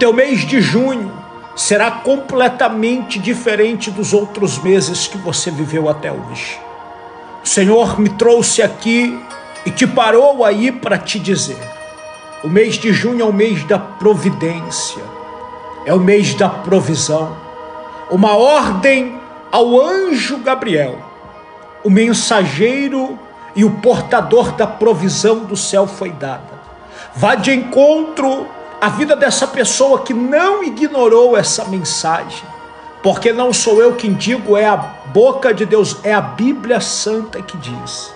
teu mês de junho será completamente diferente dos outros meses que você viveu até hoje. O Senhor me trouxe aqui e te parou aí para te dizer: o mês de junho é o mês da providência, é o mês da provisão. Uma ordem ao anjo Gabriel, o mensageiro e o portador da provisão do céu foi dada. Vá de encontro à vida dessa pessoa que não ignorou essa mensagem, porque não sou eu quem digo, é a boca de Deus, é a Bíblia Santa que diz.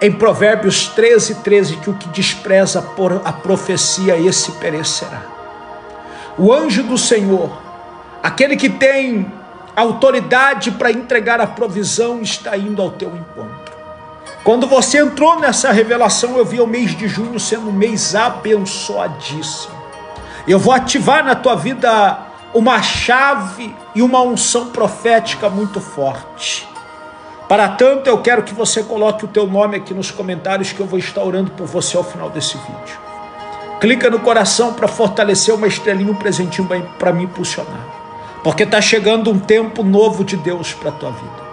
Em Provérbios 13, 13, que o que despreza por a profecia, esse perecerá. O anjo do Senhor, aquele que tem autoridade para entregar a provisão, está indo ao teu encontro. Quando você entrou nessa revelação, eu vi o mês de junho sendo um mês abençoadíssimo. Eu vou ativar na tua vida uma chave e uma unção profética muito forte. Para tanto, eu quero que você coloque o teu nome aqui nos comentários que eu vou estar orando por você ao final desse vídeo. Clica no coração para fortalecer uma estrelinha, um presentinho para me impulsionar. Porque está chegando um tempo novo de Deus para a tua vida.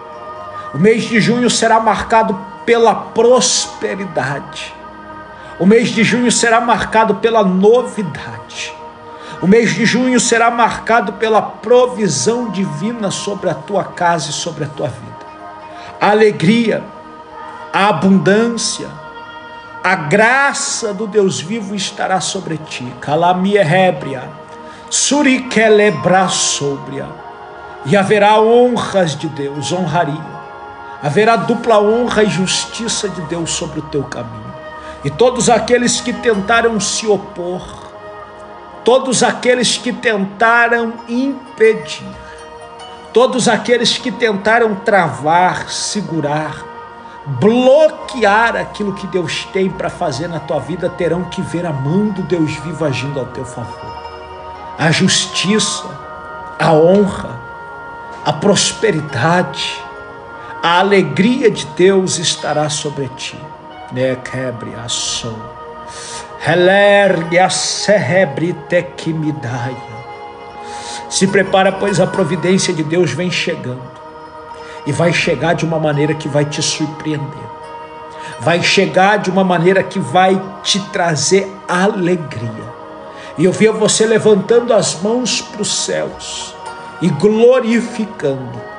O mês de junho será marcado pela prosperidade. O mês de junho será marcado pela novidade. O mês de junho será marcado pela provisão divina sobre a tua casa e sobre a tua vida. A alegria, a abundância, a graça do Deus vivo estará sobre ti. Calamia rebria, surikelebra sobria. E haverá honras de Deus, honraria haverá dupla honra e justiça de Deus sobre o teu caminho. E todos aqueles que tentaram se opor, todos aqueles que tentaram impedir, todos aqueles que tentaram travar, segurar, bloquear aquilo que Deus tem para fazer na tua vida, terão que ver a mão do Deus vivo agindo ao teu favor. A justiça, a honra, a prosperidade, a alegria de Deus estará sobre ti. Ne quebre a som. Helergue a Se prepara, pois a providência de Deus vem chegando. E vai chegar de uma maneira que vai te surpreender. Vai chegar de uma maneira que vai te trazer alegria. E eu via você levantando as mãos para os céus e glorificando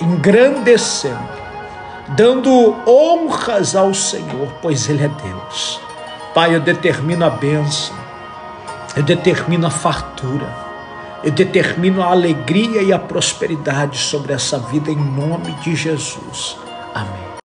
engrandecendo, dando honras ao Senhor, pois Ele é Deus. Pai, eu determino a bênção, eu determino a fartura, eu determino a alegria e a prosperidade sobre essa vida em nome de Jesus. Amém.